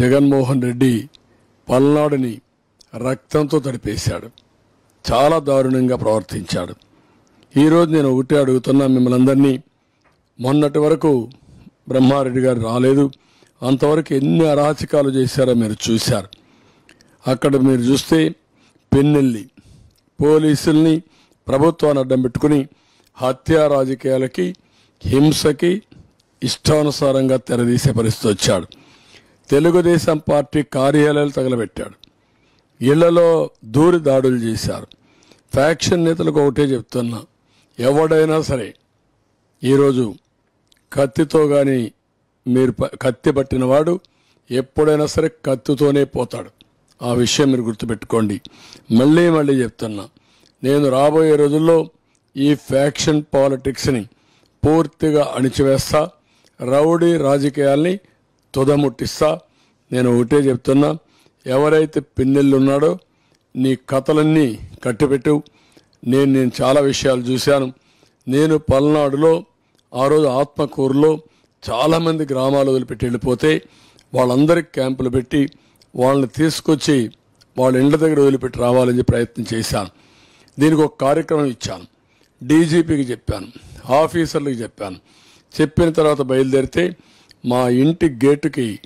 జగన్మోహన్ రెడ్డి పల్నాడుని రక్తంతో తడిపేశాడు. చాలా దారుణంగా ప్రవర్తించాడు. ఈరోజు నేను ఒకటే అడుగుతున్నా మిమ్మల్ని అందరినీ మొన్నటి వరకు బ్రహ్మారెడ్డి గారు రాలేదు. అంతవరకు ఎన్ని అరాచకాలు చేశారో మీరు చూశారు. అక్కడ మీరు చూస్తే పెన్నెల్లి పోలీసుల్ని ప్రభుత్వాన్ని అడ్డం పెట్టుకుని హత్యా రాజకీయాలకి హింసకి ఇష్టానుసారంగా తెరదీసే పరిస్థితి వచ్చాడు. తెలుగుదేశం పార్టీ కార్యాలయాలు తగలబెట్టాడు. ఇళ్ళలో దూరి దాడులు చేశారు. ఫ్యాక్షన్ నేతలకు ఒకటే చెప్తున్నా ఎవడైనా సరే ఈరోజు కత్తితో కానీ మీరు ప- కత్తి పట్టిన వాడు ఎప్పుడైనా సరే కత్తితోనే పోతాడు. ఆ విషయం మీరు గుర్తుపెట్టుకోండి. మళ్ళీ మళ్ళీ చెప్తున్నా నేను రాబోయే రోజుల్లో ఈ ఫ్యాక్షన్ పాలిటిక్స్ని పూర్తిగా అణిచివేస్తా రౌడీ రాజకీయాల్ని తుదముట్టిస్తా. నేను ఒకటే చెప్తున్నా ఎవరైతే పిన్నెళ్ళు ఉన్నాడో నీ కథలన్నీ కట్టిపెట్టు. నేను నేను చాలా విషయాలు చూశాను. నేను పల్నాడులో ఆ రోజు ఆత్మకూరులో చాలామంది గ్రామాలు వదిలిపెట్టి వెళ్ళిపోతే వాళ్ళందరికీ క్యాంపులు పెట్టి వాళ్ళని తీసుకొచ్చి వాళ్ళ ఇండ్ల దగ్గర వదిలిపెట్టి రావాలని చెప్పి ప్రయత్నం చేశాను. దీనికి ఒక కార్యక్రమం ఇచ్చాను. డీజీపీకి చెప్పాను ఆఫీసర్లకు చెప్పాను. చెప్పిన తర్వాత బయలుదేరితే మా ఇంటి గేటుకి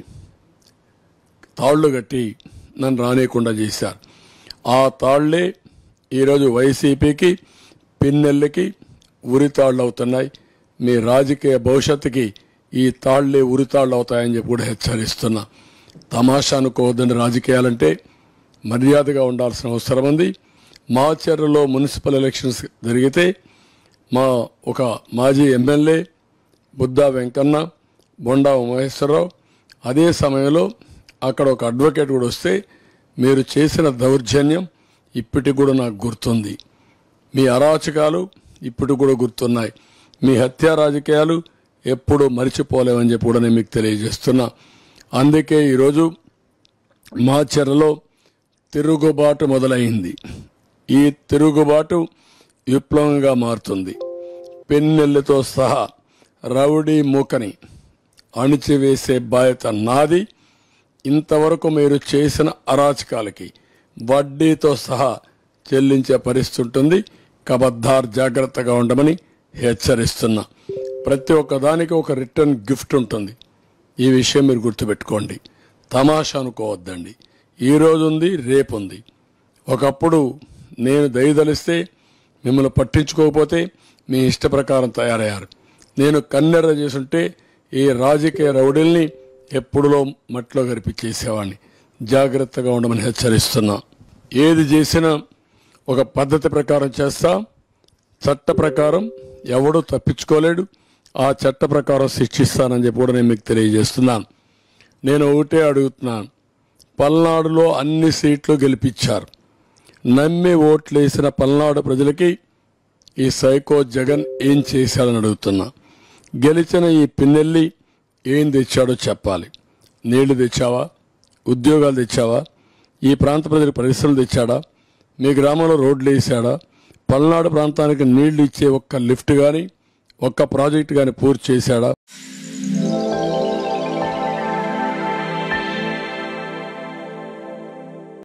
తాళ్ళు కట్టి నన్ను రానియకుండా చేశారు. ఆ తాళ్ళే ఈరోజు వైసీపీకి పిన్నెళ్ళకి ఉరితాళ్ళు అవుతున్నాయి మీ రాజకీయ భవిష్యత్తుకి ఈ తాళ్ళే ఉరితాళ్ళు అవుతాయని చెప్పి కూడా హెచ్చరిస్తున్నా. తమాషా అనుకోవద్దని రాజకీయాలంటే మర్యాదగా ఉండాల్సిన అవసరం ఉంది. మా చర్యలో మున్సిపల్ ఎలక్షన్స్ జరిగితే మా ఒక మాజీ ఎమ్మెల్యే బుద్ధా వెంకన్న బొండా మహేశ్వరరావు అదే సమయంలో అక్కడ ఒక అడ్వకేట్ కూడా వస్తే మీరు చేసిన దౌర్జన్యం ఇప్పటికి కూడా నాకు గుర్తుంది. మీ అరాచకాలు ఇప్పుడు కూడా గుర్తున్నాయి. మీ హత్యా రాజకీయాలు ఎప్పుడూ మరిచిపోలేమని చెప్పి కూడా నేను మీకు తెలియజేస్తున్నా. అందుకే ఈరోజు మా చెరలో తిరుగుబాటు మొదలైంది. ఈ తిరుగుబాటు విప్లవంగా మారుతుంది. పెన్నెల్లితో సహా రౌడీ మూకని అణిచివేసే బాధ్యత నాది. ఇంతవరకు మీరు చేసిన అరాచకాలకి వడ్డీతో సహా చెల్లించే పరిస్థితి ఉంటుంది. కబద్దార్ జాగ్రత్తగా ఉండమని హెచ్చరిస్తున్నా. ప్రతి ఒక్కదానికి ఒక రిటర్న్ గిఫ్ట్ ఉంటుంది. ఈ విషయం మీరు గుర్తుపెట్టుకోండి. తమాషా అనుకోవద్దండి. ఈరోజు ఉంది రేపు ఉంది. ఒకప్పుడు నేను దయదలిస్తే మిమ్మల్ని పట్టించుకోకపోతే మీ ఇష్ట ప్రకారం తయారయ్యారు. నేను కన్నెర్ర చేసుంటే ఈ రాజకీయ రౌడీల్ని ఎప్పుడులో మట్టిలో గరిపించేసేవాడిని జాగ్రత్తగా ఉండమని హెచ్చరిస్తున్నా. ఏది చేసినా ఒక పద్ధతి ప్రకారం చేస్తా. చట్ట ప్రకారం ఎవడు తప్పించుకోలేడు. ఆ చట్ట ప్రకారం శిక్షిస్తానని చెప్పి కూడా నేను మీకు తెలియజేస్తున్నాను నేను ఒకటే అడుగుతున్నాను పల్నాడులో అన్ని సీట్లు గెలిపించారు. నమ్మి ఓట్లేసిన పల్నాడు ప్రజలకి ఈ సైకో జగన్ ఏం చేశాడని అడుగుతున్నా. గెలిచిన ఈ పిన్నెల్లి ఏం తెచ్చాడో చెప్పాలి. నీళ్ళు తెచ్చావా? ఉద్యోగాలు తెచ్చావా? ఈ ప్రాంత ప్రజలకు పరిశ్రమలు తెచ్చాడా? మీ గ్రామంలో రోడ్లు వేసాడా పల్నాడు ప్రాంతానికి నీళ్ళు ఇచ్చే ఒక్క లిఫ్ట్ కానీ ఒక్క ప్రాజెక్ట్ కానీ పూర్తి చేశాడా?